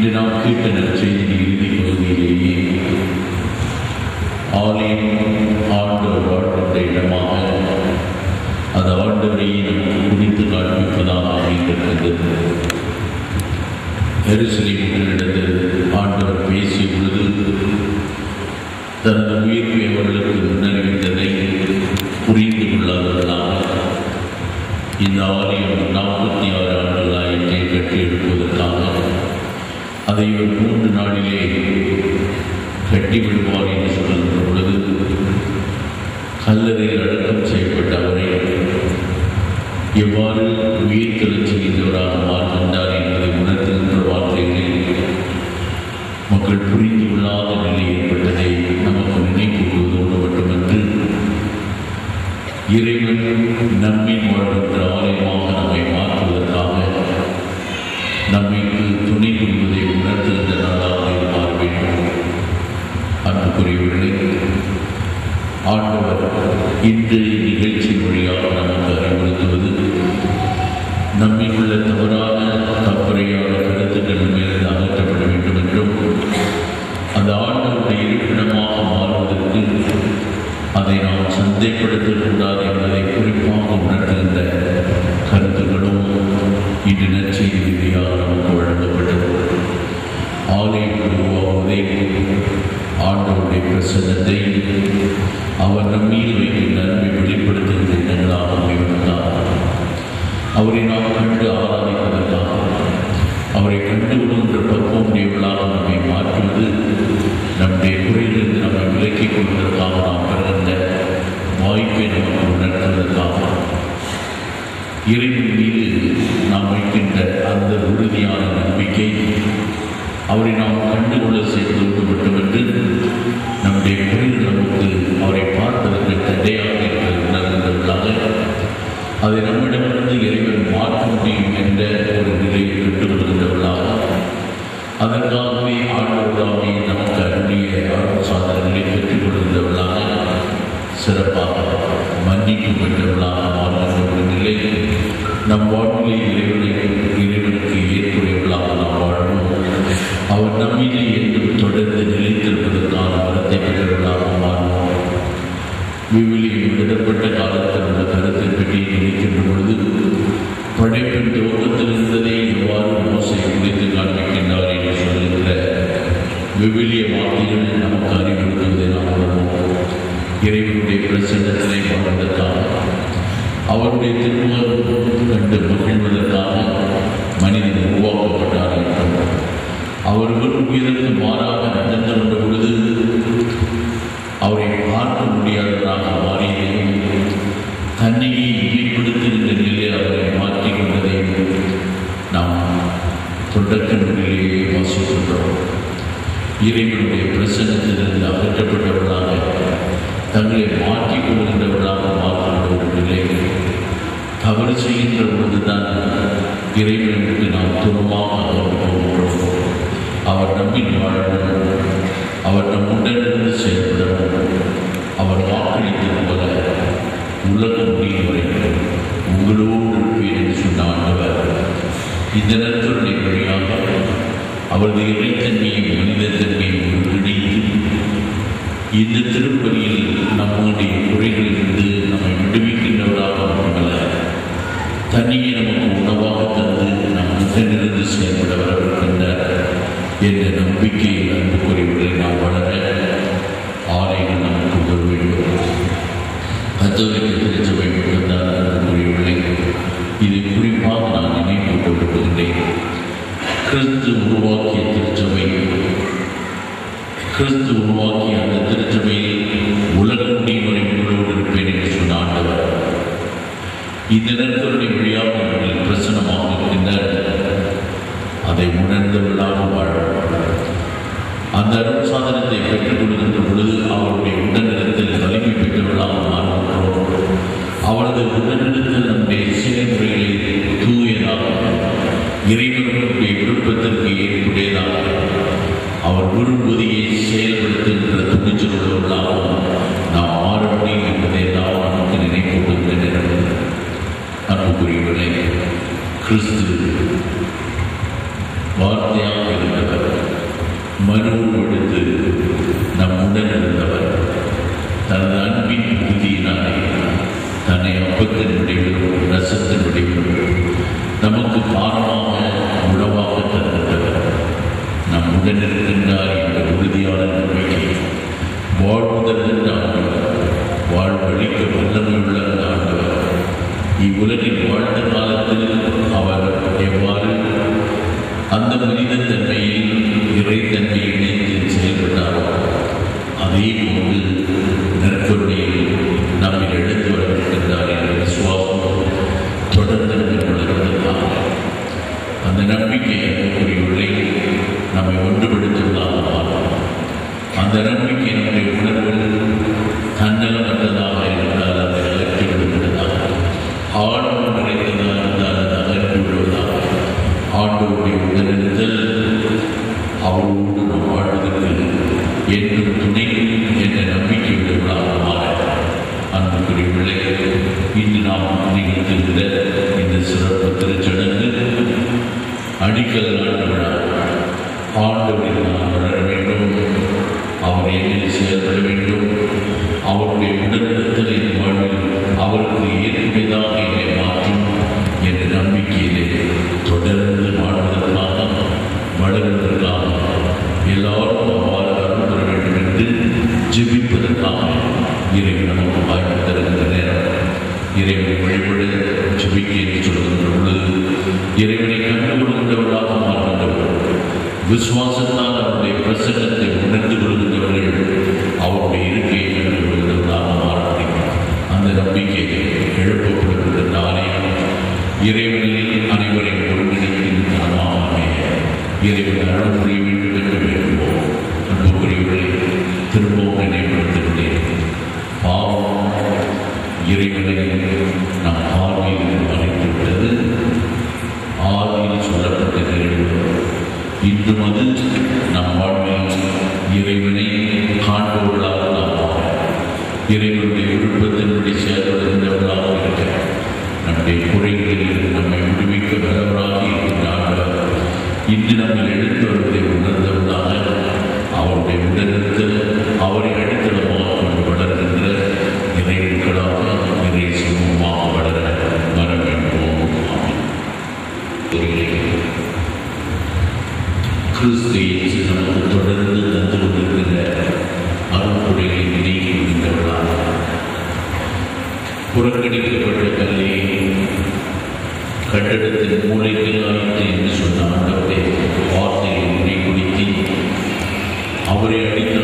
இன்று நாம் கீர்த்தனர் செய்தி இறுதி பகுதியிலேயே ஆலயம் ஆண்டவர் வாழ்கின்ற இடமாக அந்த ஆண்டவரையே நமக்கு குறித்து காண்பிப்பதாக அமைந்திருக்கிறது எருசலிம் இடத்து ஆண்டவர் பேசிய பொழுது தனது உயிர்மை அவர்களுக்கு உணர்வித்ததை புரிந்து கொள்ளாததனால் இந்த ஆலயம் गड्डी बनवा இறைவன் மீது நாம் வைக்கின்ற அந்த உறுதியான நம்பிக்கை அவரை நாம் கண்டுகொள்ள செய்து செய்வது மட்டுமின்றி நம்முடைய குறைகள் நமக்கு தொண்டத்தின் நிலையை வாசிக்கின்றோம். இறைவனுடைய பிரசனத்திலிருந்து அகற்றப்பட்டவர்களாக தங்களை மாற்றிக் கொள்கின்றவர்களாக மாறுகின்ற ஒரு நிலையில் தவறு செய்கின்ற பொழுதுதான் இறைவனுக்கு நாம் துணமாக போகிறோம் அவர் நம்பி வாழணும் அவர் நம் உடனிருந்து செயல்பட அவர் வாக்களித்தது போல உலகம் முடியும் வரைக்கும் உங்களோடு இருப்பேன் என்று சொன்ன ஆண்டவர் இதனால் இந்த திருப்பலி பாடம் கிடைத்ததால் அனுப்பிவிடுவதாக ஆண்டோடைய உடனெடுத்தல் பொழுது நம் வாழ்வில் இறைவனை காண்பவர்களாக நாம் இறைவன் கட்டடத்தின் மூளைக்கு அழைத்து என்று சொன்ன ஆண்டவரை வார்த்தையை குறித்து அவரை அடித்த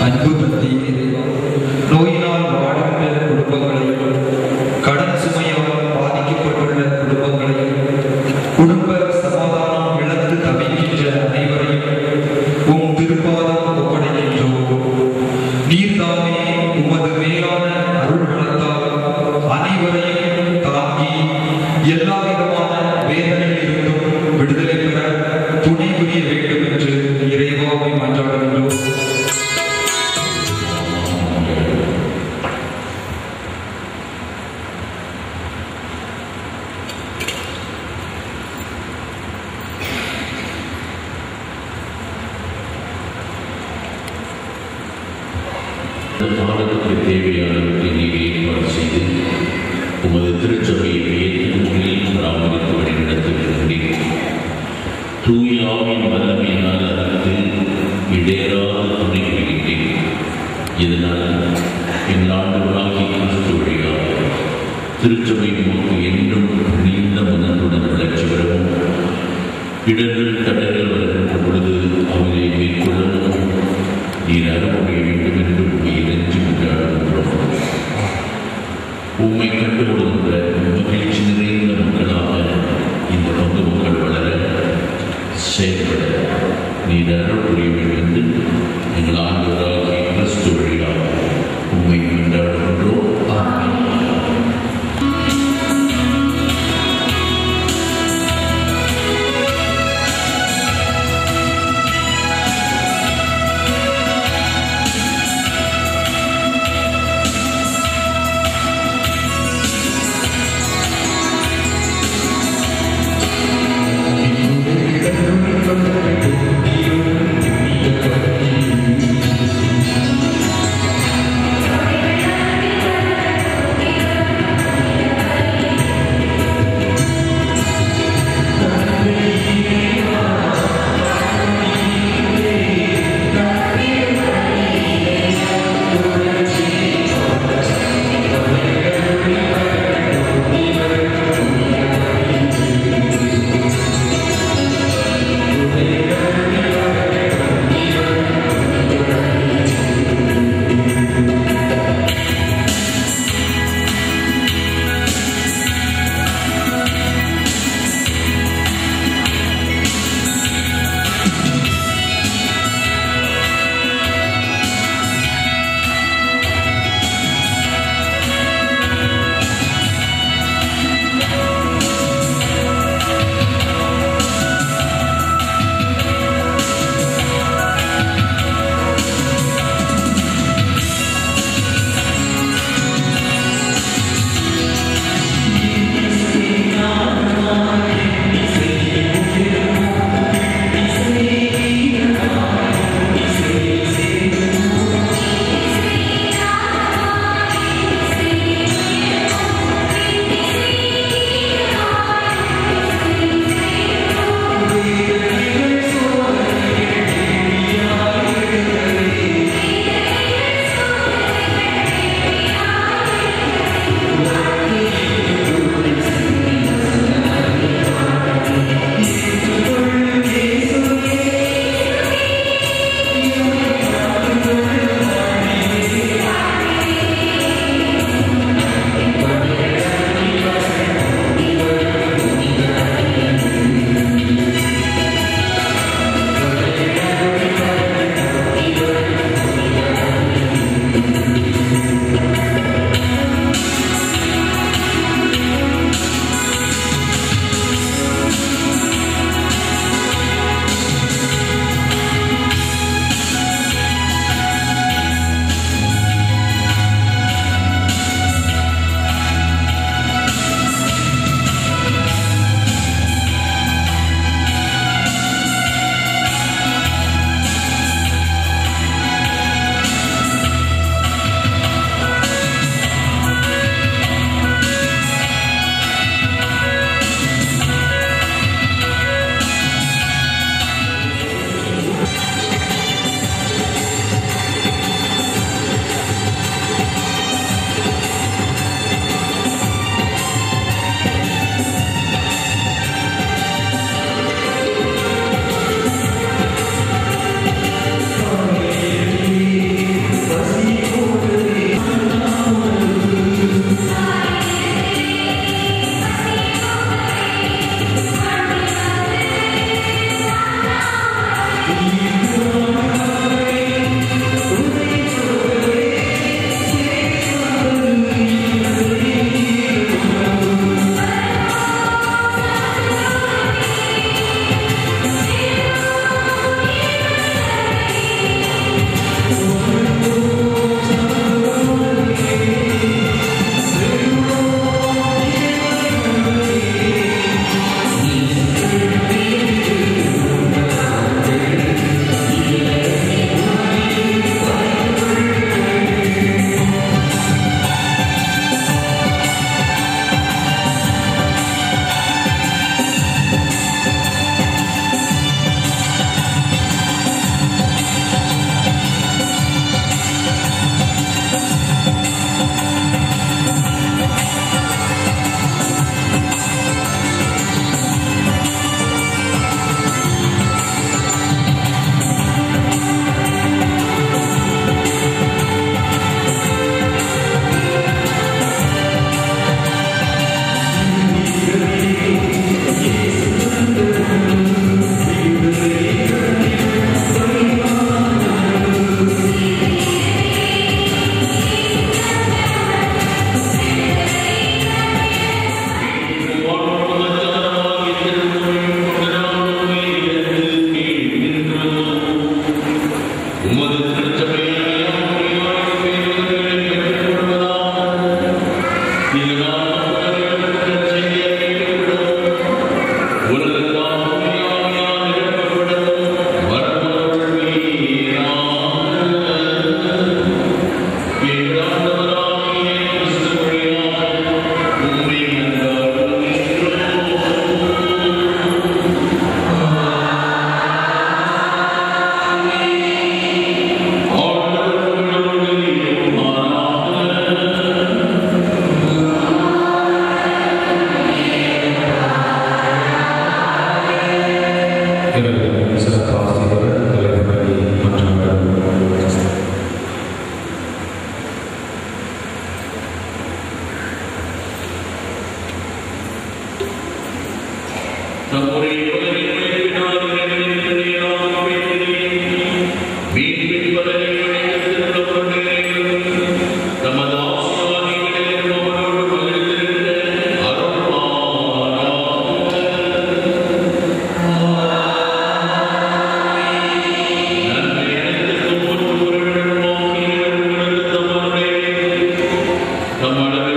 അത്ഭുതത്തെ இந்த மாதத்துக்கு ஏற்பாடு செய்து உமது திருச்சபையை உயர்த்தி பராமரித்து வழிநடத்தி வருகிறேன். தூய் ஆவின் உமது திருச்சபை Lord.